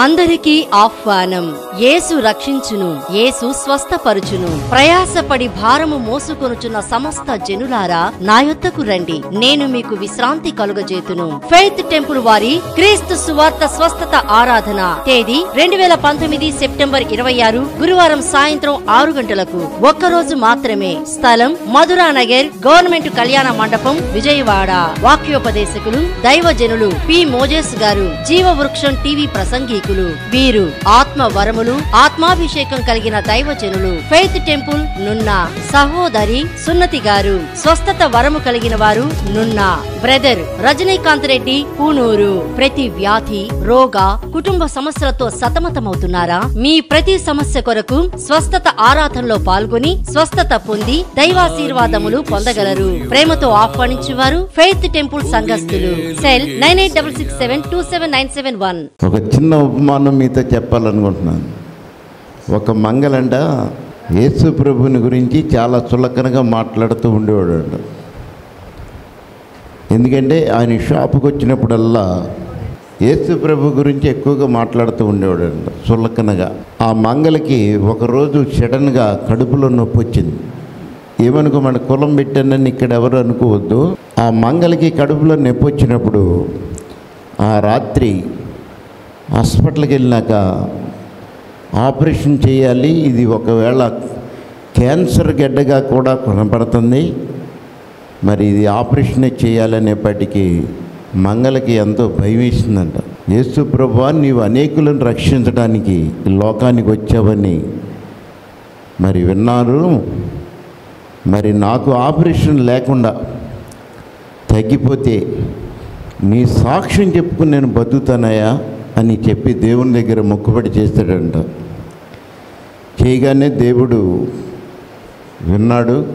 అందరికీ ఆహ్వానం. యేసు రక్షించును. యేసు స్వస్థపరుచును. ప్రయాసపడి భారము మోసుకొనుచున్న సమస్త జనులారా నా యొద్దకు రండి. నేను మీకు విశ్రాంతి కలుగజేతును. ఫెయిత్ టెంపుల్ వారి క్రీస్తు సువార్త స్వస్థత ఆరాధన. తేదీ రెండు వేల పంతొమ్మిది సెప్టెంబర్ ఇరవై ఆరు గురువారం సాయంత్రం ఆరు గంటలకు. ఒక్కరోజు మాత్రమే. స్థలం మధురా నగర్ గవర్నమెంట్ కళ్యాణ మండపం విజయవాడ. వాక్యోపదేశకులు దైవజనులు పి. మోజేస్ గారు. జీవ వృక్షం టీవీ సేవకులు వీరు ఆత్మ వరములు ఆత్మాభిషేకం కలిగిన దైవజనులు. ఫెయిత్ టెంపుల్ నున్నా సహోదరి సున్నతి గారు. స్వస్థత వరము కలిగిన వారు నున్నా బ్రదర్ రజనీకాంత్ రెడ్డి పూనూరు. ప్రతి వ్యాధి రోగ కుటుంబ సమస్యలతో సతమతమవుతున్నారా? మీ ప్రతి సమస్య కొరకు స్వస్థత ఆరాధనలో పాల్గొని స్వస్థత పొంది దైవాశీర్వాదములు పొందగలరు. ప్రేమతో ఆహ్వానించేవారు faith temple సంఘస్థులు. Cell nine eight double six seven two seven nine seven one. ఒక చిన్న ఉపమానం మీతో చెప్పాలనుకుంటున్నాను. ఒక మంగళండ యేసు ప్రభుని గురించి చాలా చులకనగా మాట్లాడుతూ ఉండేవాడు ఎందుకంటే ఆయన షాపుకి వచ్చినప్పుడల్లా యేసు ప్రభు గురించి ఎక్కువగా మాట్లాడుతూ ఉండేవాడంట చులకనగా. ఆ మంగళకి ఒకరోజు సడన్గా కడుపులో నొప్పి వచ్చింది. ఏమనుకో మన కులం పెట్టానని ఇక్కడ ఎవరు అనుకోవద్దు. ఆ మంగళకి కడుపులో నొప్పి వచ్చినప్పుడు ఆ రాత్రి హాస్పిటల్కి వెళ్ళినాక ఆపరేషన్ చేయాలి. ఇది ఒకవేళ క్యాన్సర్ గడ్డగా కూడా కనపడుతుంది. మరి ఇది ఆపరేషనే చేయాలనేప్పటికీ మంగళకి ఎంతో భయం వేసిందంట యేసు ప్రభా నీవు అనేకులను రక్షించడానికి లోకానికి వచ్చావని మరి విన్నారు. మరి నాకు ఆపరేషన్ లేకుండా తగ్గిపోతే నీ సాక్ష్యం చెప్పుకుని నేను బతుకుతానయా అని చెప్పి దేవుని దగ్గర మొక్కుబడి చేస్తాడంట. చేయగానే దేవుడు విన్నాడు.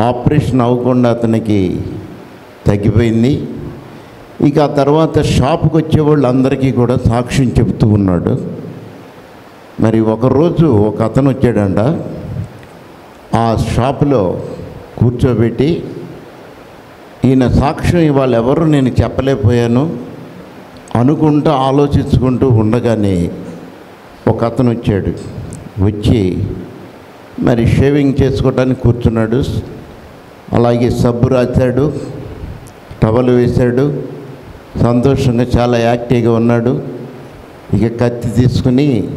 ఆపరేషన్ అవ్వకుండా అతనికి తగ్గిపోయింది. ఇక ఆ తర్వాత షాపుకి వచ్చే వాళ్ళందరికీ కూడా సాక్ష్యం చెబుతూ ఉన్నాడు. మరి ఒకరోజు ఒక అతను వచ్చాడంట. ఆ షాపులో కూర్చోబెట్టి ఈయన సాక్ష్యం ఇవాళ ఎవరు నేను చెప్పలేకపోయాను. అనుకుంటూ ఆలోచించుకుంటూ ఉండగానే ఒక అతను వచ్చాడు. వచ్చి మరి షేవింగ్ చేసుకోవటానికి కూర్చున్నాడు. అలాగే సబ్బు రాశాడు టవల్ వేశాడు సంతోషంగా చాలా యాక్టివ్గా ఉన్నాడు. ఇక కత్తి తీసుకుని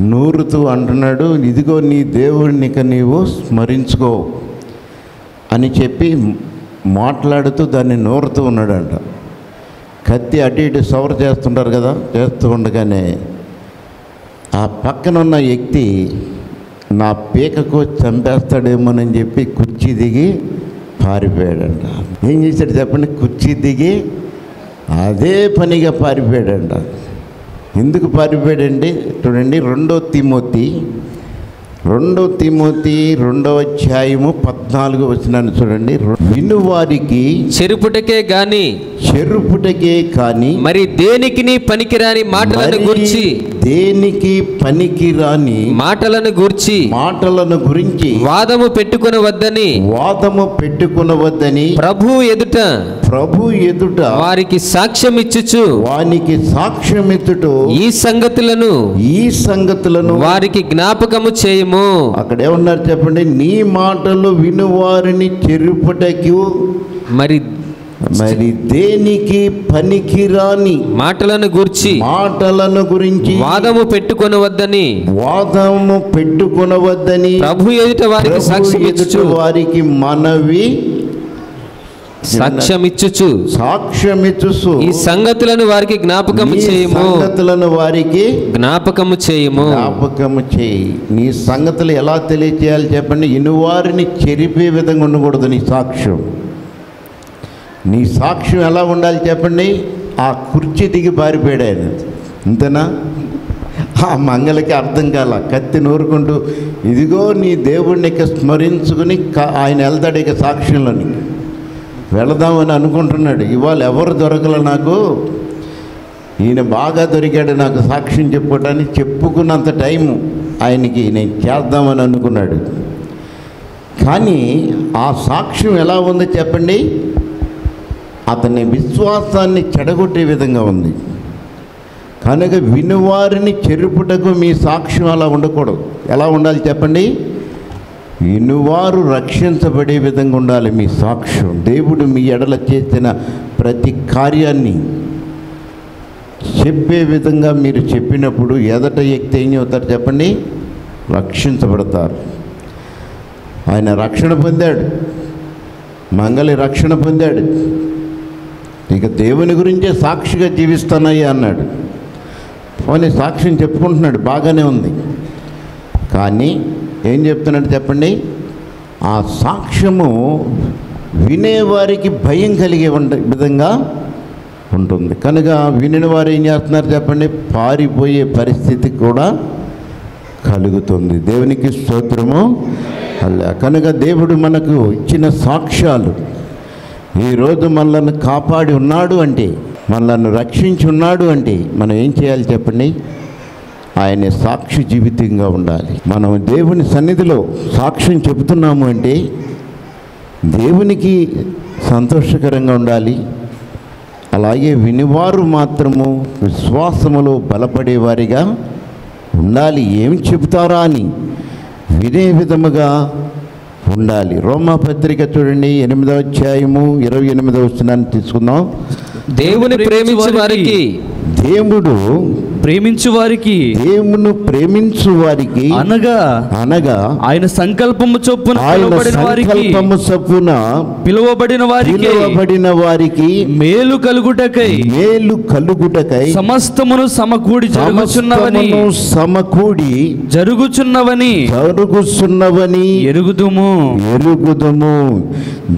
నూరుతూ అంటున్నాడు ఇదిగో నీ దేవుడిని ఇక నీవు స్మరించుకో అని చెప్పి మాట్లాడుతూ దాన్ని నూరుతూ ఉన్నాడంట. కత్తి అటు ఇటు సవర్ చేస్తుంటారు కదా చేస్తూ ఉండగానే ఆ పక్కన ఉన్న వ్యక్తి నా పీకకు చంపేస్తాడేమోనని చెప్పి కుర్చీ దిగి పారిపోయాడంట. ఏం చేశాడు చెప్పండి? కుర్చీ దిగి అదే పనిగా పారిపోయాడంట. ఎందుకు పారిపోయాడండి చూడండి రెండో తిమోతి రెండో తిమోతి రెండవ అధ్యాయము పద్నాలుగు వచ్చినాను చూడండి. వినువారికి చెరుపుటకే గాని చెరుపుటకే కానీ మరి దేనికిని పనికిరాని మాటలను గూర్చి దేనికి పనికిరాని మాటలను గూర్చి మాటలను గురించి వాదము పెట్టుకుని వద్దని వాదము పెట్టుకునవద్దని ప్రభు ఎదుట ప్రభు ఎదుట వారికి సాక్ష్యం ఇచ్చుచు వానికి సాక్ష్యమిచ్చుట ఈ సంగతులను ఈ సంగతులను వారికి జ్ఞాపకము చేయము. అక్కడ ఏమన్నారు చెప్పండి. నీ మాటలు వినువారిని చెరుపుటకు మరి మరి దేనికి పనికిరాని మాటలను గూర్చి మాటలను గురించి వాదము పెట్టుకొని వద్దని వాదము పెట్టుకునవద్దని ప్రభు ఎదుట వారికి ఇచ్చుచు. వారికి మనవి సాక్ష్యం ఇచ్చుచు సాక్ష్యమిచ్చు ఈ సంగతులను వారికి జ్ఞాపకము చేయము. సంగతులను వారికి జ్ఞాపకము చేయము. జ్ఞాపకము చేయి. నీ సంగతులు ఎలా తెలియచేయాలి చెప్పండి. ఇనువారిని చెరిపే విధంగా ఉండకూడదు నీ సాక్ష్యం. నీ సాక్ష్యం ఎలా ఉండాలి చెప్పండి. ఆ కుర్చీ దిగి పారిపోయాడు ఆయన. అంతేనా ఆ మంగళకి అర్థం కాల. కత్తి నూరుకుంటూ ఇదిగో నీ దేవుడిని ఇక స్మరించుకుని ఆయన వెళ్తాడు ఇక సాక్ష్యంలోని వెళదామని అనుకుంటున్నాడు. ఇవాళ ఎవరు దొరకలే నాకు? ఈయన బాగా దొరికాడు నాకు సాక్ష్యం చెప్పుకోవటానికి చెప్పుకున్నంత టైము ఆయనకి నేను చేద్దామని అనుకున్నాడు. కానీ ఆ సాక్ష్యం ఎలా ఉందో చెప్పండి? అతని విశ్వాసాన్ని చెడగొట్టే విధంగా ఉంది. కనుక వినువారిని చెరుపుటకు మీ సాక్ష్యం అలా ఉండకూడదు. ఎలా ఉండాలి చెప్పండి? ఇనువారు రక్షించబడే విధంగా ఉండాలి. మీ సాక్ష్యం. దేవుడు మీ ఎడల చేసిన ప్రతి కార్యాన్ని చెప్పే విధంగా మీరు చెప్పినప్పుడు ఎదట వ్యక్తి ఏం చెబుతారు చెప్పండి? రక్షించబడతారు. ఆయన రక్షణ పొందాడు. మంగళి రక్షణ పొందాడు. ఇక దేవుని గురించే సాక్షిగా జీవిస్తానయ్యా అన్నాడు. పోనీ సాక్ష్యం చెప్పుకుంటున్నాడు. బాగానే ఉంది. కానీ ఏం చెప్తున్నాడు చెప్పండి? ఆ సాక్ష్యము వినేవారికి భయం కలిగే విధంగా ఉంటుంది. కనుక వినిన వారు ఏం చేస్తున్నారు చెప్పండి? పారిపోయే పరిస్థితి కూడా కలుగుతుంది. దేవునికి స్తోత్రము. అలా. కనుక దేవుడు మనకు ఇచ్చిన సాక్ష్యాలు ఈరోజు మనల్ని కాపాడి ఉన్నాడు అంటే మనల్ని రక్షించి ఉన్నాడు అంటే మనం ఏం చేయాలి చెప్పండి? ఆయన సాక్షి జీవితంగా ఉండాలి. మనం దేవుని సన్నిధిలో సాక్ష్యం చెబుతున్నాము అంటే దేవునికి సంతోషకరంగా ఉండాలి. అలాగే వినివారు మాత్రము విశ్వాసములో బలపడేవారిగా ఉండాలి. ఏం చెబుతారా అని వినే విధముగా ఉండాలి. రోమా పత్రిక చూడండి ఎనిమిదవ అధ్యాయము ఇరవై ఎనిమిదవ వస్తున్నాను తీసుకుందాం. దేవుని ప్రేమించు వారికి దేవుడు ప్రేమించు వారికి దేవుని ప్రేమించు వారికి అనగా అనగా ఆయన సంకల్పము చొప్పున ఆయన సంకల్పము చొప్పున పిలువబడిన వారికి పిలువబడిన వారికి మేలు కలుగుటకై మేలు కలుగుటకై సమస్తమును సమకూడి జరుగుచున్నవని సమకూడి జరుగుచున్నవని జరుగుతున్నవని ఎరుగుదుము. ఎరుగుదము.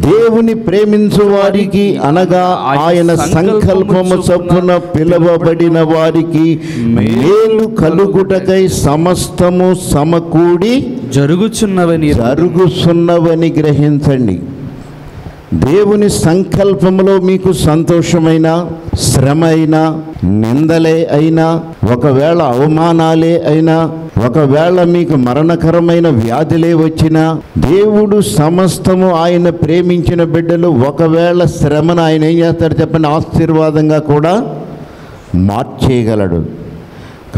దేవుని ప్రేమించు వారికి అనగా ఆయన సంకల్పము చొప్పున పిలువబడిన వారికి మేలు కలుగుటకై సమస్తము సమకూడి జరుగుచున్నవని జరుగుతున్నవని గ్రహించండి. దేవుని సంకల్పములో మీకు సంతోషమైన శ్రమ అయినా నిందలే అయినా ఒకవేళ అవమానాలే అయినా ఒకవేళ మీకు మరణకరమైన వ్యాధులే వచ్చినా దేవుడు సమస్తము ఆయన ప్రేమించిన బిడ్డలు ఒకవేళ శ్రమను ఆయన ఏం చేస్తాడు చెప్పండి? ఆశీర్వాదంగా కూడా మార్చేయగలడు.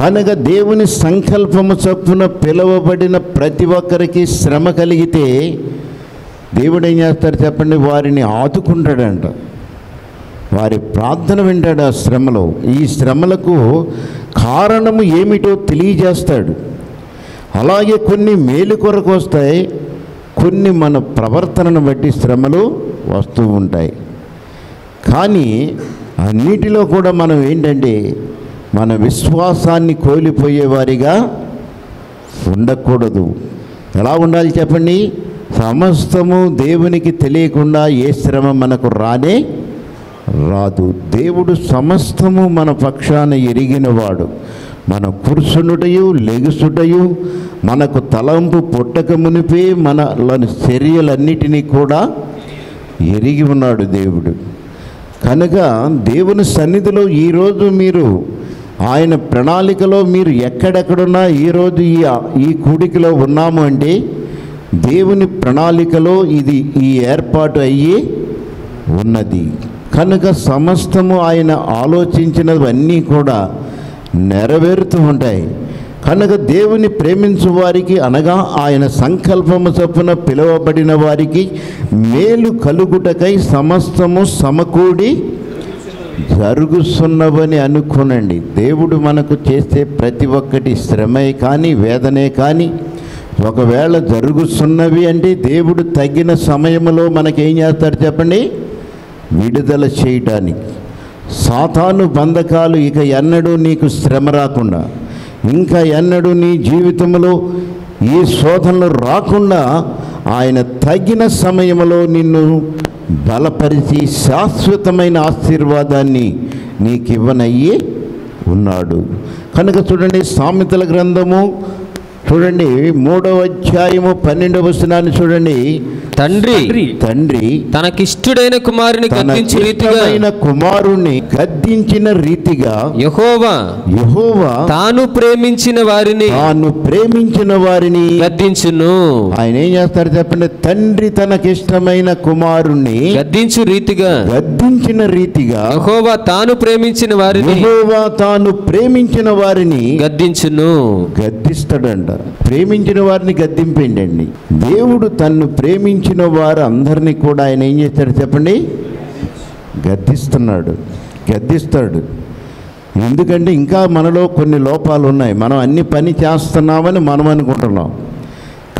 కనుక దేవుని సంకల్పము చొప్పున పిలువబడిన ప్రతి ఒక్కరికి శ్రమ కలిగితే దేవుడు ఏం చేస్తారు చెప్పండి? వారిని ఆదుకుంటాడంట. వారి ప్రార్థన వింటాడు ఆ శ్రమలో. ఈ శ్రమలకు కారణము ఏమిటో తెలియజేస్తాడు. అలాగే కొన్ని మేలు కొరకు వస్తాయి. కొన్ని మన ప్రవర్తనను బట్టి శ్రమలు వస్తూ ఉంటాయి. కానీ అన్నిటిలో కూడా మనం ఏంటంటే మన విశ్వాసాన్ని కోల్పోయేవారిగా ఉండకూడదు. ఎలా ఉండాలి చెప్పండి? సమస్తము దేవునికి తెలియకుండా ఏ శ్రమ మనకు రానే రాదు. దేవుడు సమస్తము మన పక్షాన ఎరిగినవాడు. మన కూర్చునుటయు లెగుసుటయు మనకు తలంపు పుట్టక మునిపే మనలోని చర్యలన్నిటినీ కూడా ఎరిగి ఉన్నాడు దేవుడు. కనుక దేవుని సన్నిధిలో ఈరోజు మీరు ఆయన ప్రణాళికలో మీరు ఎక్కడెక్కడున్నా ఈరోజు ఈ ఈ కూడికలో ఉన్నాము అంటే దేవుని ప్రణాళికలో ఇది ఈ ఏర్పాటు అయ్యి ఉన్నది. కనుక సమస్తము ఆయన ఆలోచించినవన్నీ కూడా నెరవేరుతూ ఉంటాయి. కనుక దేవుని ప్రేమించు వారికి అనగా ఆయన సంకల్పము చొప్పున పిలువబడిన వారికి మేలు కలుగుటకై సమస్తము సమకూడి జరుగుతున్నవని అనుకోనండి. దేవుడు మనకు చేస్తే ప్రతి ఒక్కటి శ్రమే కానీ వేదనే కానీ ఒకవేళ జరుగుతున్నవి అంటే దేవుడు తగిన సమయంలో మనకేం చేస్తాడు చెప్పండి? విడుదల చేయటానికి. సాతాను బంధకాలు ఇక ఎన్నడూ నీకు శ్రమ రాకుండా ఇంకా ఎన్నడూ నీ జీవితంలో ఈ శోధనలు రాకుండా ఆయన తగిన సమయంలో నిన్ను బలపరిచి శాశ్వతమైన ఆశీర్వాదాన్ని నీకు ఇవ్వనయ్యి ఉన్నాడు. కనుక చూడండి సామెతల గ్రంథము చూడండి మూడవ అధ్యాయము పన్నెండవ వచనాన్ని చూడండి. తండ్రి తండ్రి తండ్రి తనకిష్ట తనకిష్టుడైన కుమారుని గద్దించు రీతిగా కుమారుణ్ణి గద్దించిన రీతిగా యహోవా యెహోవా తాను ప్రేమించిన వారిని తాను ప్రేమించిన వారిని గద్దించును. ఆయన ఏం చేస్తారు చెప్పండి? తండ్రి తనకిష్టమైన కుమారుణ్ణి గద్దించు రీతిగా గద్దించిన రీతిగా యహోవా తాను ప్రేమించిన వారిని యెహోవా తాను ప్రేమించిన వారిని గద్దించును. గద్దిస్తాడంట. ప్రేమించిన వారిని గద్దింపేయండి దేవుడు తన్ను ప్రేమించిన వారు అందరినీ కూడా ఆయన ఏం చేస్తాడు చెప్పండి? గద్దిస్తున్నాడు. గద్దిస్తాడు. ఎందుకంటే ఇంకా మనలో కొన్ని లోపాలు ఉన్నాయి. మనం అన్ని పని చేస్తున్నామని మనం అనుకుంటున్నాం.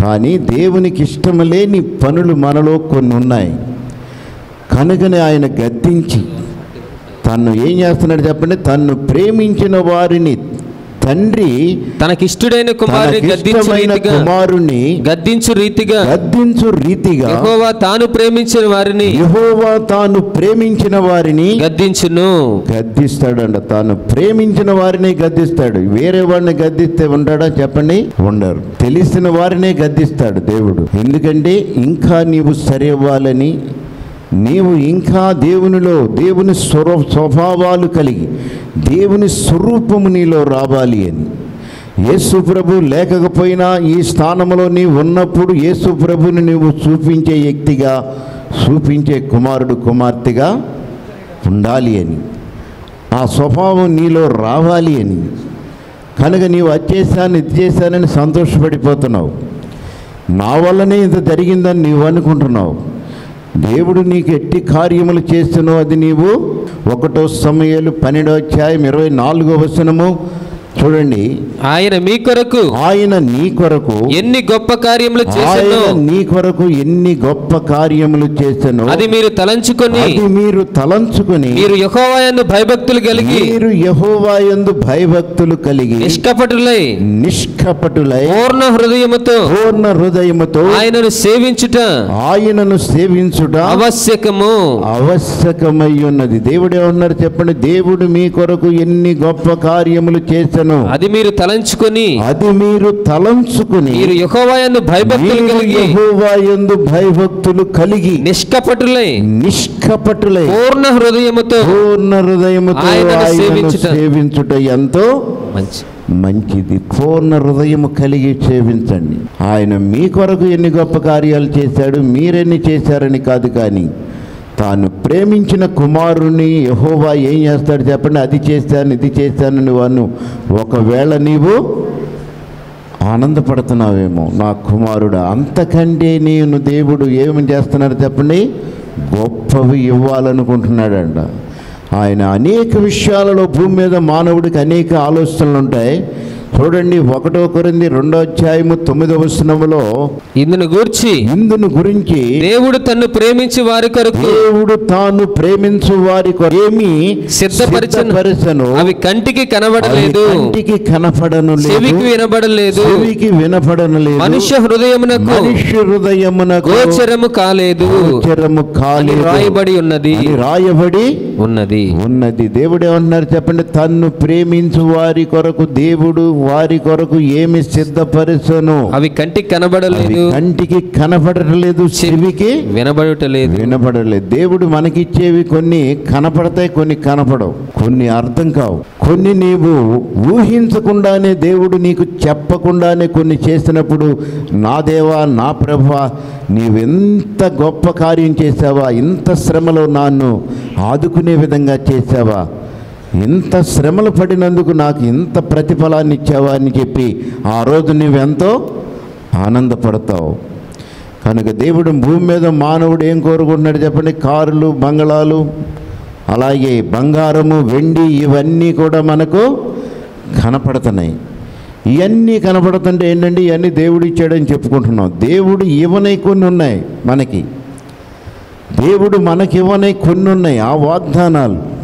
కానీ దేవునికి ఇష్టం లేని పనులు మనలో కొన్ని ఉన్నాయి. కనుకనే ఆయన గద్దించి తను ఏం చేస్తున్నాడు చెప్పండి? తను ప్రేమించిన వారిని తండ్రి తనకిష్టుడైన కుమారుని గద్దించు రీతిగా కుమారుని గద్దించు రీతిగా గద్దించు రీతిగా యహోవా తాను ప్రేమించిన వారిని యెహోవా తాను ప్రేమించిన వారిని గద్దించును. గద్దిస్తాడంట. తాను ప్రేమించిన వారిని గద్దిస్తాడు. వేరే వాడిని గద్దిస్తే ఉంటాడా చెప్పండి. ఉండరు. తెలిసిన వారినే గద్దిస్తాడు దేవుడు. ఎందుకంటే ఇంకా నీవు సరివ్వాలని నీవు ఇంకా దేవునిలో దేవుని స్వర స్వభావాలు కలిగి దేవుని స్వరూపము నీలో రావాలి అని. యేసు ప్రభు లేకపోయినా ఈ స్థానంలో నీవు ఉన్నప్పుడు యేసు ప్రభుని నీవు చూపించే వ్యక్తిగా చూపించే కుమారుడు కుమార్తెగా ఉండాలి అని. ఆ స్వభావం నీలో రావాలి అని. కనుక నీవు అది చేశాను ఇది చేశానని సంతోషపడిపోతున్నావు. నా వల్లనే ఇంత జరిగిందని నీవు అనుకుంటున్నావు. దేవుడు నీకు ఎట్టి కార్యములు చేస్తున్నావు అది నీవు. ఒకటో సమయాలు పన్నెండో అధ్యాయం ఇరవై నాలుగో వచనము. చూడండి. ఆయన మీ కొరకు ఆయన నీ కొరకు ఎన్ని గొప్ప కార్యములు చేసెనో ఆయన నీ కొరకు ఎన్ని గొప్ప కార్యములు చేసెనో అది మీరు తలంచుకొని అది మీరు తలంచుకొని మీరు యహోవాయందు భయభక్తులు కలిగి మీరు యహోవాయందు భయభక్తులు కలిగి నిష్కపటులై నిష్కపటులై పూర్ణ హృదయముతో పూర్ణ హృదయముతో ఆయనను సేవించుట ఆయనను సేవించుట ఆవశ్యకము. ఆవశ్యకమై ఉన్నది. దేవుడు ఏమన్నారు చెప్పండి? దేవుడు మీ కొరకు ఎన్ని గొప్ప కార్యములు చేసెను అది మీరు తలంచుకొని. అది మీరు తలంచుకుని. మీరు యహోవాయందు భయభక్తులు కలిగి. యెహోవాయందు భయభక్తులు కలిగి. నిష్కపటులై. నిష్కపటులై. పూర్ణ హృదయముతో. పూర్ణ హృదయముతో ఆయనను సేవించుట. సేవించుట ఎంతో మంచి. మంచిది. పూర్ణ హృదయము కలిగి సేవించండి. ఆయన మీ కొరకు ఎన్ని గొప్ప కార్యాలు చేశాడు మీరెన్ని చేశారని కాదు కానీ తాను ప్రేమించిన కుమారుని యహోవా ఏం చేస్తాడు చెప్పండి? అది చేస్తాను ఇది చేస్తానని వాను. ఒకవేళ నీవు ఆనందపడుతున్నావేమో నా కుమారుడు అంతకంటే నేను దేవుడు ఏమి చేస్తున్నాడు చెప్పండి? గొప్పవి ఇవ్వాలనుకుంటున్నాడంట. ఆయన అనేక విషయాలలో భూమి మీద మానవుడికి అనేక ఆలోచనలు ఉంటాయి. చూడండి ఒకటో కొరింది రెండో అధ్యాయము తొమ్మిదవ వచనములో ఇందును గూర్చి ఇందును గురించి దేవుడు తన్ను ప్రేమించి వారి కొరకు దేవుడు తాను ప్రేమించు వారి కొరకు ఏమి? సిద్ధపరచను. అవి కంటికి కనబడలేదు. కంటికి కనపడను చెవికి లేదు వినబడలేదు. చెవికి వినపడను లేదు మనుష్య హృదయమునకు మనుష్య హృదయమునకు గోచరము కాలేదు. గోచరము కాలేదు. రాయబడి ఉన్నది. రాయబడి ఉన్నది. ఉన్నది. దేవుడు ఏమంటున్నారు చెప్పండి? తన్ను ప్రేమించు వారి కొరకు దేవుడు వారి కొరకు ఏమి సిద్ధపరచను? అవి కంటికి కనబడలేదు. కంటికి కనపడలేదు చెవికి? వినబడటలేదు. వినపడలేదు దేవుడు మనకిచ్చేవి కొన్ని కనపడతాయి కొన్ని కనపడవు. కొన్ని అర్థం కావు. కొన్ని నీవు ఊహించకుండానే దేవుడు నీకు చెప్పకుండానే కొన్ని చేసినప్పుడు నా దేవా నా ప్రభా నీవెంత గొప్ప కార్యం చేసావా ఇంత శ్రమలో నన్ను ఆదుకునే విధంగా చేసావా ఇంత శ్రమలు పడినందుకు నాకు ఇంత ప్రతిఫలాన్ని ఇచ్చావా? అని చెప్పి ఆ రోజు నువ్వెంతో ఆనందపడతావు. కనుక దేవుడు భూమి మీద మానవుడు ఏం కోరుకుంటున్నాడు చెప్పండి? కారులు బంగళాలు అలాగే బంగారము వెండి ఇవన్నీ కూడా మనకు కనపడుతున్నాయి. ఇవన్నీ కనపడుతుంటే ఏంటంటే ఇవన్నీ దేవుడు ఇచ్చాడని చెప్పుకుంటున్నాం. దేవుడు ఇవ్వనై కొన్ని ఉన్నాయి మనకి. దేవుడు మనకి ఇవ్వనై కొన్ని ఉన్నాయి. ఆ వాగ్దానాలు.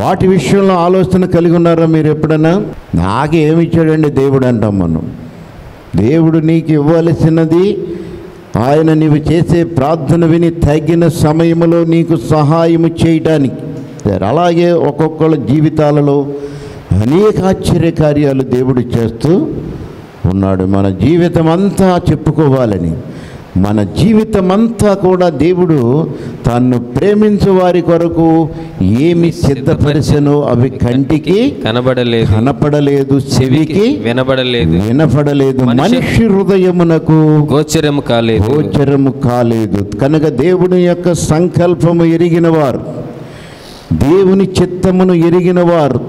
వాటి విషయంలో ఆలోచన కలిగి ఉన్నారా మీరు ఎప్పుడైనా నాకేమిచ్చాడండి దేవుడు అంటాం మనం. దేవుడు నీకు ఇవ్వాల్సినది ఆయన నీవు చేసే ప్రార్థన విని తగిన సమయంలో నీకు సహాయము చేయటానికి అలాగే ఒక్కొక్కళ్ళ జీవితాలలో అనేక ఆశ్చర్య కార్యాలు దేవుడు చేస్తూ ఉన్నాడు. మన జీవితం అంతా చెప్పుకోవాలని మన జీవితమంతా కూడా దేవుడు తన్ను ప్రేమించు వారి కొరకు ఏమి సిద్ధపరిచను అవి కంటికి కనబడలేదు. కనపడలేదు చెవికి వినబడలేదు. వినపడలేదు. మనిషి- మనిషి హృదయమునకు గోచరము కాలేదు. గోచరము కాలేదు. కనుక దేవుని యొక్క సంకల్పము ఎరిగిన వారు దేవుని చిత్తమును ఎరిగిన వారు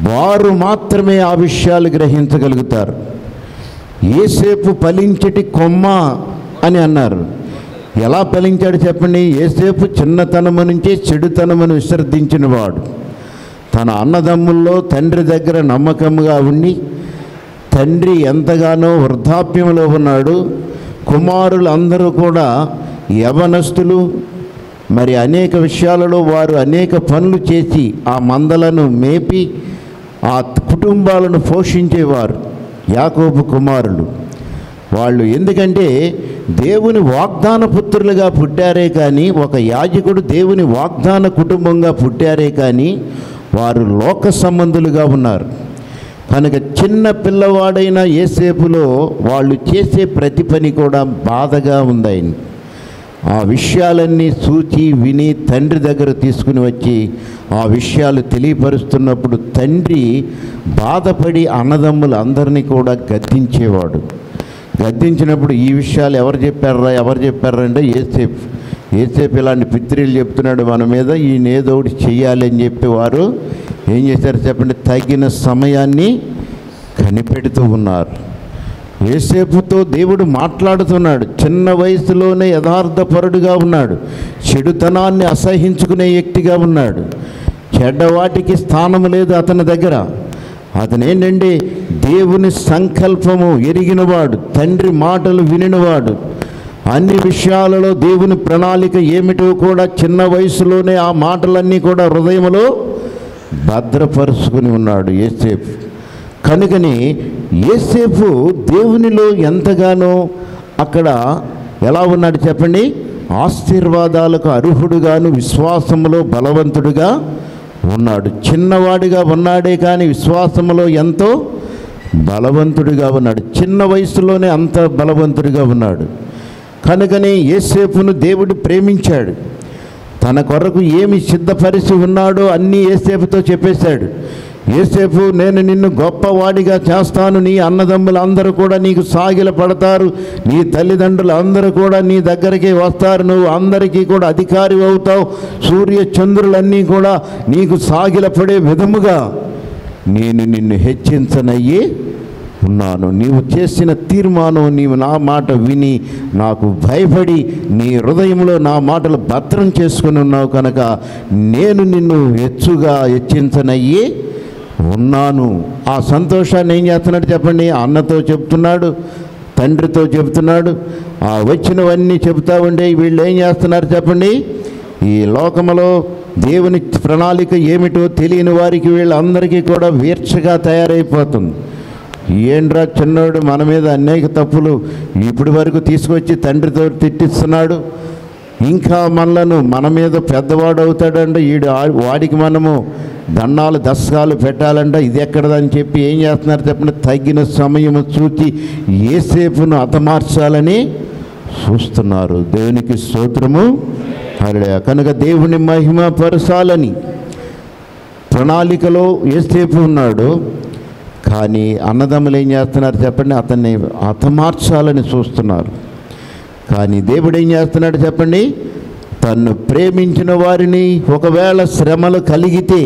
వారు మాత్రమే ఆ విషయాలు గ్రహించగలుగుతారు. ఏసేపు ఫలించటి కొమ్మ అని అన్నారు. ఎలా ఫలించాడు చెప్పండి? ఏసేపు చిన్నతనము నుంచే చెడుతనమును విసర్జించిన వాడు తన అన్నదమ్ముల్లో తండ్రి దగ్గర నమ్మకంగా ఉండి తండ్రి ఎంతగానో వృద్ధాప్యంలో ఉన్నాడు. కుమారులు అందరూ కూడా యవనస్తులు. మరి అనేక విషయాలలో వారు అనేక పనులు చేసి ఆ మందలను మేపి ఆ కుటుంబాలను పోషించేవారు. యాకోబు కుమారులు. వాళ్ళు ఎందుకంటే దేవుని వాగ్దాన పుత్రులుగా పుట్టారే కానీ ఒక యాజకుడు దేవుని వాగ్దాన కుటుంబంగా పుట్టారే కానీ వారు లోక సంబంధులుగా ఉన్నారు. కనుక చిన్న పిల్లవాడైన ఏసేపులో వాళ్ళు చేసే ప్రతి పని కూడా బాధగా ఉందాయని. ఆ విషయాలన్నీ చూచి విని తండ్రి దగ్గర తీసుకుని వచ్చి ఆ విషయాలు తెలియపరుస్తున్నప్పుడు తండ్రి బాధపడి అన్నదమ్ములు అందరినీ కూడా గద్దించేవాడు. గద్దించినప్పుడు ఈ విషయాలు ఎవరు చెప్పారా ఎవరు చెప్పారా అంటే ఏసేపు ఏసేపు ఇలాంటి పిత్రీలు చెప్తున్నాడు మన మీద ఈయన ఏదో ఒకటి చెయ్యాలి అని చెప్పి వారు ఏం చేశారు చెప్పండి తగిన సమయాన్ని కనిపెడుతూ ఉన్నారు. ఏసేపుతో దేవుడు మాట్లాడుతున్నాడు. చిన్న వయసులోనే యథార్థపరుడుగా ఉన్నాడు. చెడుతనాన్ని అసహించుకునే వ్యక్తిగా ఉన్నాడు. చెడ్డవాటికి స్థానం లేదు అతని దగ్గర. అతను దేవుని సంకల్పము ఎరిగినవాడు తండ్రి మాటలు వినినవాడు. అన్ని విషయాలలో దేవుని ప్రణాళిక ఏమిటో కూడా చిన్న వయసులోనే ఆ మాటలన్నీ కూడా హృదయంలో భద్రపరుచుకుని ఉన్నాడు ఏసేపు కనుకని ఏసేపు దేవునిలో ఎంతగానో అక్కడ ఎలా ఉన్నాడు చెప్పండి? ఆశీర్వాదాలకు అర్హుడుగాను విశ్వాసములో బలవంతుడుగా ఉన్నాడు. చిన్నవాడిగా ఉన్నాడే కానీ విశ్వాసములో ఎంతో బలవంతుడిగా ఉన్నాడు. చిన్న వయసులోనే అంత బలవంతుడిగా ఉన్నాడు. కనుకనే ఏసేపును దేవుడు ప్రేమించాడు. తన కొరకు ఏమి సిద్ధపరిచి ఉన్నాడో అన్నీ ఏసేపుతో చెప్పేశాడు. ఏసేపు నేను నిన్ను గొప్పవాడిగా చేస్తాను. నీ అన్నదమ్ములు అందరూ కూడా నీకు సాగిల పడతారు. నీ తల్లిదండ్రులు అందరూ కూడా నీ దగ్గరికి వస్తారు. నువ్వు అందరికీ కూడా అధికారి అవుతావు. సూర్య చంద్రులన్నీ కూడా నీకు సాగిల పడే విధముగా నేను నిన్ను హెచ్చించనయ్యి ఉన్నాను. నీవు చేసిన తీర్మానం నీవు నా మాట విని నాకు భయపడి నీ హృదయంలో నా మాటలు భద్రం చేసుకుని ఉన్నావు కనుక నేను నిన్ను హెచ్చుగా హెచ్చించనయ్యి ఉన్నాను. ఆ సంతోషాన్ని ఏం చేస్తున్నాడు చెప్పండి? అన్నతో చెప్తున్నాడు తండ్రితో చెప్తున్నాడు ఆ వచ్చినవన్నీ చెబుతా ఉండే వీళ్ళు ఏం చేస్తున్నారు చెప్పండి? ఈ లోకములో దేవుని ప్రణాళిక ఏమిటో తెలియని వారికి వీళ్ళందరికీ కూడా వీర్చగా తయారైపోతుంది. ఏంట్రా చిన్నోడు మన మీద అనేక తప్పులు ఇప్పటి వరకు తీసుకొచ్చి తండ్రితో తిట్టిస్తున్నాడు. ఇంకా మనలను మన మీద పెద్దవాడు అవుతాడంటే ఈడు వాడికి మనము దండాలు దశకాలు పెట్టాలంటే ఇది ఎక్కడదని చెప్పి ఏం చేస్తున్నారు చెప్పండి? తగిన సమయము చూచి ఏసేపును హతమార్చాలని చూస్తున్నారు. దేవునికి స్తోత్రము. హరిడే కనుక దేవుని మహిమ పరచాలని ప్రణాళికలో ఏసేపు ఉన్నాడు. కానీ అన్నదమ్ములు ఏం చేస్తున్నారు చెప్పండి? అతన్ని హతమార్చాలని చూస్తున్నారు. కానీ దేవుడు ఏం చేస్తున్నాడు చెప్పండి? తన్ను ప్రేమించిన వారిని ఒకవేళ శ్రమలు కలిగితే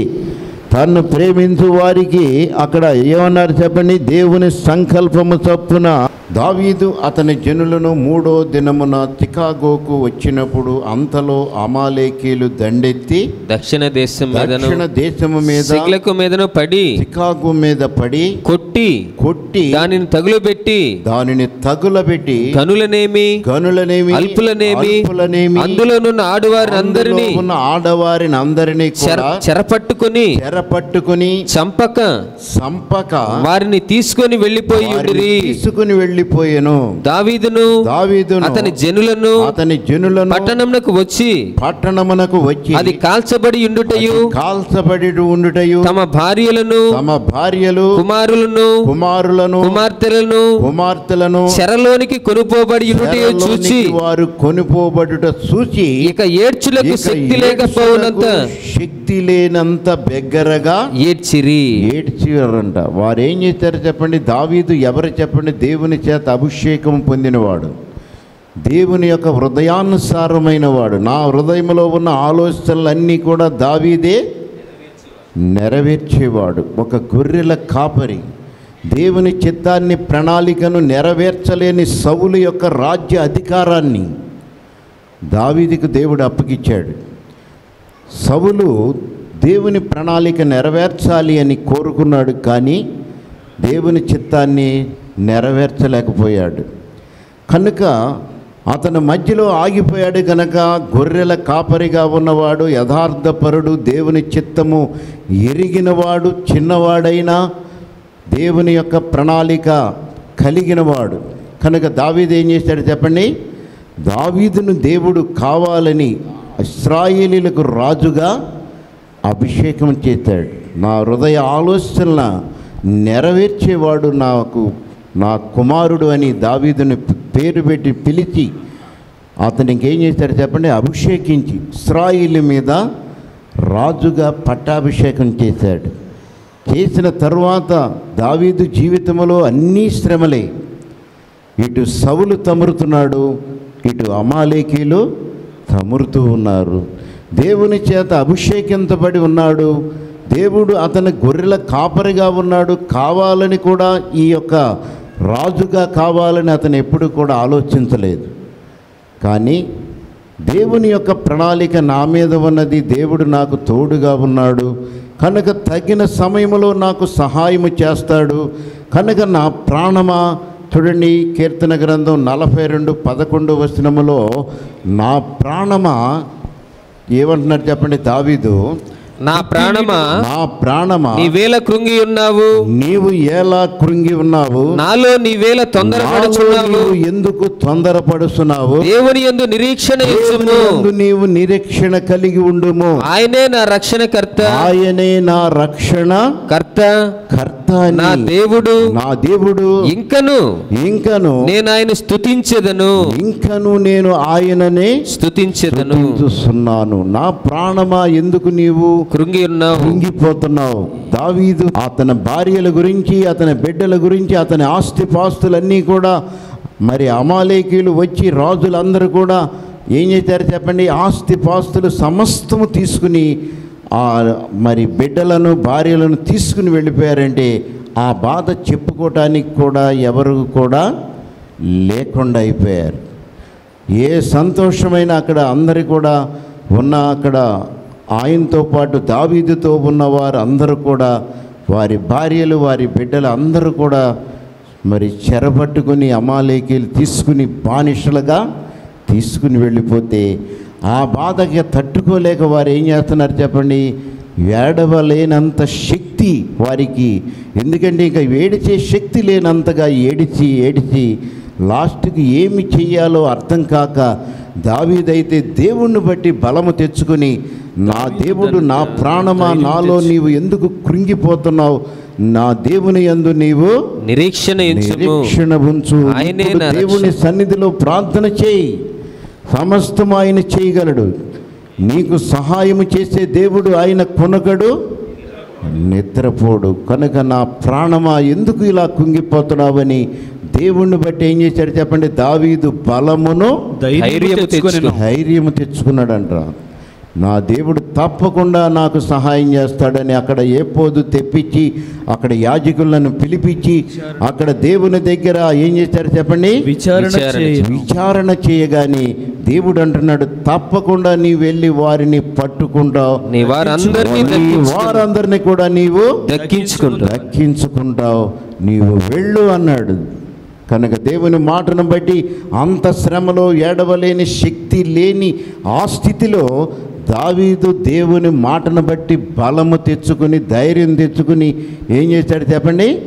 తన్ను ప్రేమించు వారికి అక్కడ ఏమన్నారు చెప్పండి? దేవుని సంకల్పము చొప్పున దావీదు అతని జనులను మూడో దినమున చికాగోకు వచ్చినప్పుడు అంతలో అమాలేకీలు దండెత్తి దక్షిణ దేశం దక్షిణ దేశము మీద సిగ్లకు మీదను పడి చికాగో మీద పడి కొట్టి కొట్టి దానిని తగులుబెట్టి దానిని తగులబెట్టి కనులనేమి గనులనేమి అల్పులనేమి అల్పులనేమి అందులోనున్న ఆడువారిని అందరినీ ఉన్న ఆడవారిని అందరినీ చెరపట్టుకుని చెర చెరపట్టుకుని చంపక సంపక వారిని తీసుకొని వెళ్ళిపోయి తీసుకుని వెళ్ళిపోయేను దావీదును దావీదును అతని జనులను అతని జనులను పట్టణంనకు వచ్చి పట్టణమునకు వచ్చి అది కాల్చబడి ఉండుటయు కాల్చబడి ఉండుటయు తమ భార్యలను తమ భార్యలు కుమారులను కుమారులను కుమార్తెలను కుమార్తెలను చెరలోనికి కొనుపోబడి ఉండుటయు చూచి వారు కొనుపోబడుట చూచి ఇక ఏడ్చులకు శక్తి లేకపోవునంత శక్తి లేనంత బెగ్గరగా ఏడ్చిరి. ఏడ్చిరంట. వారు ఏం చేశారు చెప్పండి? దావీదు ఎవరు చెప్పండి? దేవుని చేత అభిషేకం పొందినవాడు. దేవుని యొక్క హృదయానుసారమైన వాడు. నా హృదయంలో ఉన్న ఆలోచనలన్నీ కూడా దావీదే నెరవేర్చేవాడు. ఒక గొర్రెల కాపరి. దేవుని చిత్తాన్ని ప్రణాళికను నెరవేర్చలేని సవులు యొక్క రాజ్య అధికారాన్ని దావీదికి దేవుడు అప్పగిచ్చాడు. సవులు దేవుని ప్రణాళిక నెరవేర్చాలి అని కోరుకున్నాడు కానీ దేవుని చిత్తాన్ని నెరవేర్చలేకపోయాడు. కనుక అతని మధ్యలో ఆగిపోయాడు కనుక గొర్రెల కాపరిగా ఉన్నవాడు యథార్థపరుడు దేవుని చిత్తము ఎరిగినవాడు చిన్నవాడైనా దేవుని యొక్క ప్రణాళిక కలిగినవాడు. కనుక దావీదు ఏం చేశాడు చెప్పండి? దావీదును దేవుడు కావాలని ఇస్రాయేలీలకు రాజుగా అభిషేకం చేశాడు. నా హృదయ ఆలోచనల నెరవేర్చేవాడు నాకు నా కుమారుడు అని దావీదుని పేరు పెట్టి పిలిచి అతనికి ఏం చేశాడు చెప్పండి? అభిషేకించి ఇస్రాయిల్ మీద రాజుగా పట్టాభిషేకం చేశాడు. చేసిన తర్వాత దావీదు జీవితంలో అన్నీ శ్రమలే. ఇటు సవులు తమురుతున్నాడు ఇటు అమాలేకీలు తమురుతూ ఉన్నారు. దేవుని చేత అభిషేకించబడి ఉన్నాడు. దేవుడు అతని గొర్రెల కాపరిగా ఉన్నాడు. కావాలని కూడా ఈ యొక్క రాజుగా కావాలని అతను ఎప్పుడు కూడా ఆలోచించలేదు. కానీ దేవుని యొక్క ప్రణాళిక నా మీద ఉన్నది దేవుడు నాకు తోడుగా ఉన్నాడు. కనుక తగిన సమయంలో నాకు సహాయము చేస్తాడు. కనుక నా ప్రాణమా? చూడండి కీర్తన గ్రంథం నలభై రెండు పదకొండు వచనములో నా ప్రాణమా? ఏమంటున్నారు చెప్పండి దావీదు. నా ప్రాణమా? నా ప్రాణమా? నీవేళ కృంగి ఉన్నావు. నీవు ఎలా కృంగి ఉన్నావు? నాలో నీవేళ నాలో తొందరపడుచున్నావు. నీవు ఎందుకు తొందరపడుతున్నావు దేవుని యందు నిరీక్షణ యందు నీవు నిరీక్షణ కలిగి ఉండుము. ఆయనే నా రక్షణకర్త. ఆయనే నా రక్షణ కర్త. కర్త. అని నా దేవుడు నా దేవుడు ఇంకను ఇంకను నేను ఆయన స్తుతించెదను. ఇంకను నేను ఆయననే స్తుతించెదను. స్తుతించుచున్నాను. నా ప్రాణమా ఎందుకు నీవు కృంగి ఉన్నావు కృంగిపోతున్నావు? దావీదు అతని భార్యల గురించి అతని బిడ్డల గురించి అతని ఆస్తి పాస్తులన్నీ కూడా మరి అమాలేకీలు వచ్చి రాజులందరూ కూడా ఏం చేశారు చెప్పండి? ఆస్తి పాస్తులు సమస్తము తీసుకుని మరి బిడ్డలను భార్యలను తీసుకుని వెళ్ళిపోయారంటే ఆ బాధ చెప్పుకోవటానికి కూడా ఎవరు కూడా లేకుండా అయిపోయారు. ఏ సంతోషమైన అక్కడ అందరు కూడా ఉన్న అక్కడ ఆయనతో పాటు దావీదుతో ఉన్నవారు అందరూ కూడా వారి భార్యలు వారి బిడ్డలు అందరూ కూడా మరి చెరబట్టుకుని అమాలేకీలు తీసుకుని బానిసలుగా తీసుకుని వెళ్ళిపోతే ఆ బాధకి తట్టుకోలేక వారు ఏం చేస్తున్నారు చెప్పండి? ఏడవలేనంత శక్తి వారికి. ఎందుకంటే ఇంకా ఏడిచే శక్తి లేనంతగా ఏడిచి ఏడిచి లాస్ట్కి ఏమి చెయ్యాలో అర్థం కాక దావీదైతే దేవుణ్ణి బట్టి బలము తెచ్చుకుని నా దేవుడు నా ప్రాణమా నాలో నీవు ఎందుకు కృంగిపోతున్నావు? నా దేవుని యందు నీవు నిరీక్షణ నిరీక్షణ ఉంచు. దేవుని సన్నిధిలో ప్రార్థన చేయి. సమస్తం ఆయన చేయగలడు. నీకు సహాయము చేసే దేవుడు ఆయన కొనగడు నిద్రపోడు. కనుక నా ప్రాణమా ఎందుకు ఇలా కుంగిపోతున్నావని దేవుణ్ణి బట్టి ఏం చేశాడు చెప్పండి? దావీదు బలమును. ధైర్యము తెచ్చుకున్నాడంట. నా దేవుడు తప్పకుండా నాకు సహాయం చేస్తాడని అక్కడ ఏ పోదు తెప్పించి అక్కడ యాజకులను పిలిపించి అక్కడ దేవుని దగ్గర ఏం చేశారు చెప్పండి? విచారణ విచారణ చేయగాని దేవుడు అంటున్నాడు తప్పకుండా నీ వెళ్ళి వారిని పట్టుకుంటావు నీ వారందరినీ నీ దక్కించుకో. వారందరినీ కూడా నీవు దక్కించుకుంటా. దక్కించుకుంటావు నీవు వెళ్ళు అన్నాడు. కనుక దేవుని మాటను బట్టి అంత శ్రమలో ఏడవలేని శక్తి లేని ఆ స్థితిలో దావీదు దేవుని మాటను బట్టి బలము తెచ్చుకుని ధైర్యం తెచ్చుకుని ఏం చేశాడు చెప్పండి?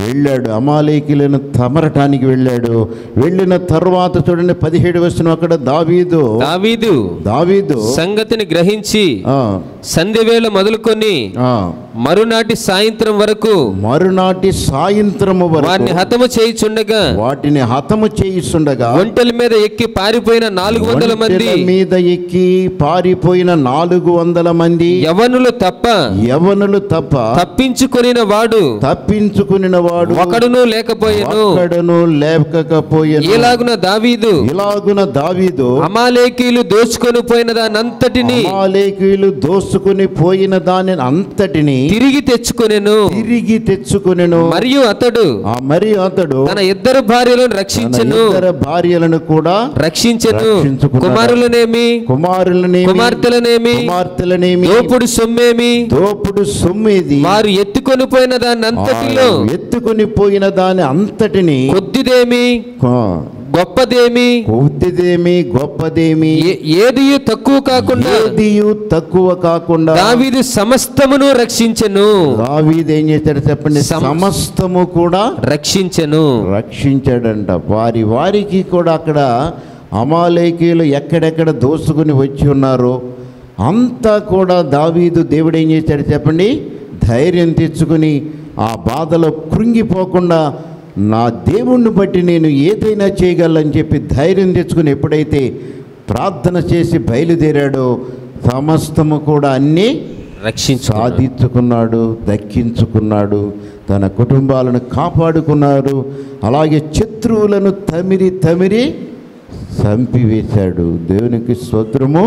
వెళ్ళాడు. అమాలేకులను తమరటానికి వెళ్ళాడు. వెళ్ళిన తర్వాత చూడండి పదిహేడు వచ్చిన అక్కడ దావీదు. దావీదు దావీదు. సంగతిని గ్రహించి ఆ, సంధ్యవేళ మొదలుకొని ఆ, మరునాటి సాయంత్రం వరకు మరునాటి సాయంత్రము వారిని వరకు హతము చేయుచుండగా వాటిని హతము చేయిస్తుండగా ఒంటెల మీద ఎక్కి పారిపోయిన నాలుగు వందల మంది. మీద ఎక్కి పారిపోయిన నాలుగు వందల మంది. యవనులు తప్ప యవనులు తప్ప తప్పించుకొనిన వాడు తప్పించుకుని వాడు ఒకడును లేకపోయెను. ఒక్కడును లేకపోయేను ఇలాగున దావీదు. ఇలాగున దావీదు. అమాలేకీలు దోచుకొని పోయిన దానంతటిని. అమాలేకీయులు దోసుకుని పోయిన దాని అంతటిని తిరిగి తెచ్చుకొనెను. తిరిగి తెచ్చుకునెను. మరియు అతడు ఆ మరి అతడు తన ఇద్దరు భార్యలను రక్షించెను. ఇద్దరు భార్యలను కూడా రక్షించెను. కుమారులనేమి? కుమారులనేమి? కుమార్తెలనేమి? కుమార్తెలనేమి? దోపుడు సొమ్మేమి? దోపుడు సొమ్మిది. వారు ఎత్తుకొని పోయిన దానంతటిలో ఎత్తుకుని పోయిన దాని అంతటిని కొద్దిదేమి? గొప్పదేమి? కొద్దిదేమి గొప్పదేమి? ఏ- ఏదియు తక్కువ కాకుండా ఏదియు తక్కువ కాకుండా దావీదు సమస్తమును రక్షించెను. దావీదు ఏం చేశాడు చెప్పండి? సమ- సమస్తము కూడా రక్షించెను. రక్షించాడంట. వారి వారికి కూడా అక్కడ అమాలేకీయులు ఎక్కడెక్కడ దోసుకుని వచ్చి ఉన్నారో? అంతా కూడా దావీదు దేవుడు ఏం చేశాడు చెప్పండి? ధైర్యం తెచ్చుకుని ఆ బాధలో కృంగిపోకుండా నా దేవుణ్ణి బట్టి నేను ఏదైనా చేయగలని చెప్పి ధైర్యం తెచ్చుకుని ఎప్పుడైతే ప్రార్థన చేసి బయలుదేరాడో సమస్తము కూడా అన్నీ రక్షించు సాధించుకున్నాడు దక్కించుకున్నాడు తన కుటుంబాలను కాపాడుకున్నారు అలాగే శత్రువులను తమిరి తమిరి చంపివేశాడు దేవునికి స్తోత్రము.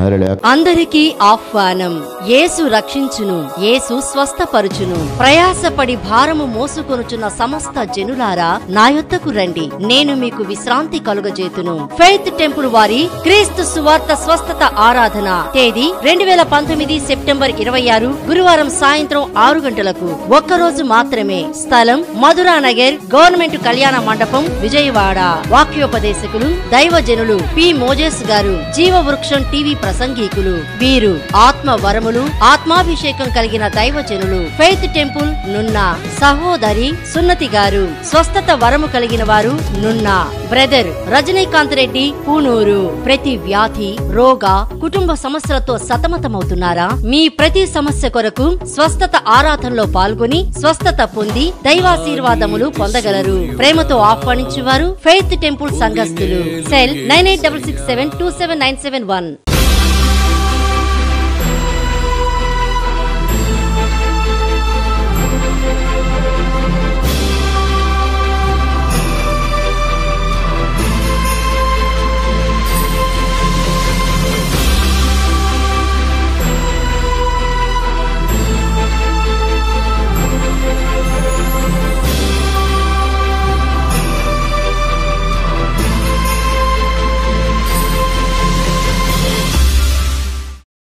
అందరికీ ఆహ్వానం. యేసు రక్షించును యేసు స్వస్థపరుచును. ప్రయాసపడి భారము మోసుకొనుచున్న సమస్త జనులారా నా యొద్దకు రండి. నేను మీకు విశ్రాంతి కలుగజేతును. ఫెయిత్ టెంపుల్ వారి క్రీస్తు సువార్త స్వస్థత ఆరాధన. తేదీ రెండు వేల పంతొమ్మిది సెప్టెంబర్ ఇరవై ఆరు గురువారం సాయంత్రం ఆరు గంటలకు. ఒక్కరోజు మాత్రమే. స్థలం మధురా నగర్ గవర్నమెంట్ కళ్యాణ మండపం విజయవాడ. వాక్యోపదేశకులు దైవజనులు పి. మోజేస్ గారు. జీవ వృక్షం టీవీ ప్రసంగికులు వీరు ఆత్మ వరములు ఆత్మాభిషేకం కలిగిన దైవజనులు. ఫెయిత్ టెంపుల్ నున్న సహోదరి సున్నతి గారు. స్వస్థత వరము కలిగిన వారు నున్న బ్రదర్ రజనీకాంత్ రెడ్డి పూనూరు. ప్రతి వ్యాధి రోగ కుటుంబ సమస్యలతో సతమతమవుతున్నారా? మీ ప్రతి సమస్య కొరకు స్వస్థత ఆరాధనలో పాల్గొని స్వస్థత పొంది దైవాశీర్వాదములు పొందగలరు. ప్రేమతో ఆహ్వానించువారు faith temple సంఘస్థులు. Cell nine eight double six seven two seven nine seven one.